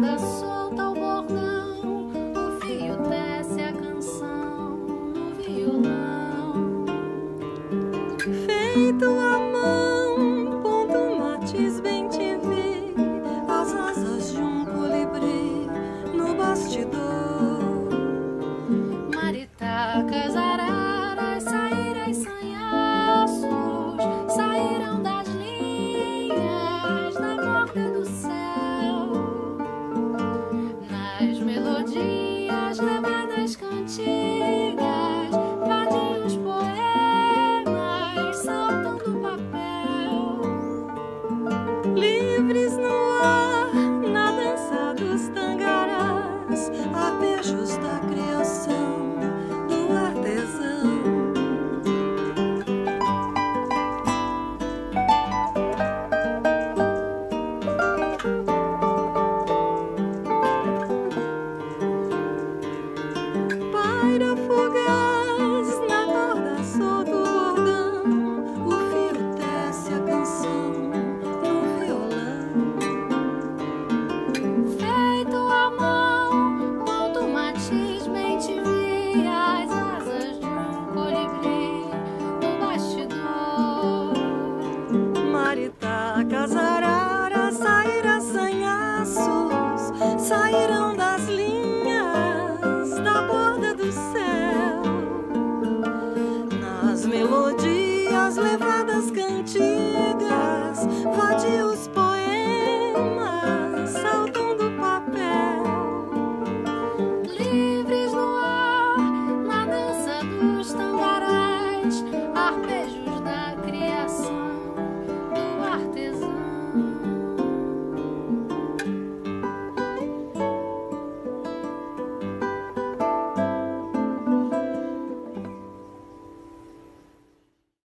corda solta o bordão, o fio desce a canção no violão. Feito amor. beijos da criação. Vacas, araras, saíras, sanhaços sairão das linhas da borda do céu. Nas melodias levadas cantigas, vadios poemas saltam do papel. Livres no ar, na dança dos tangarás, arpejos.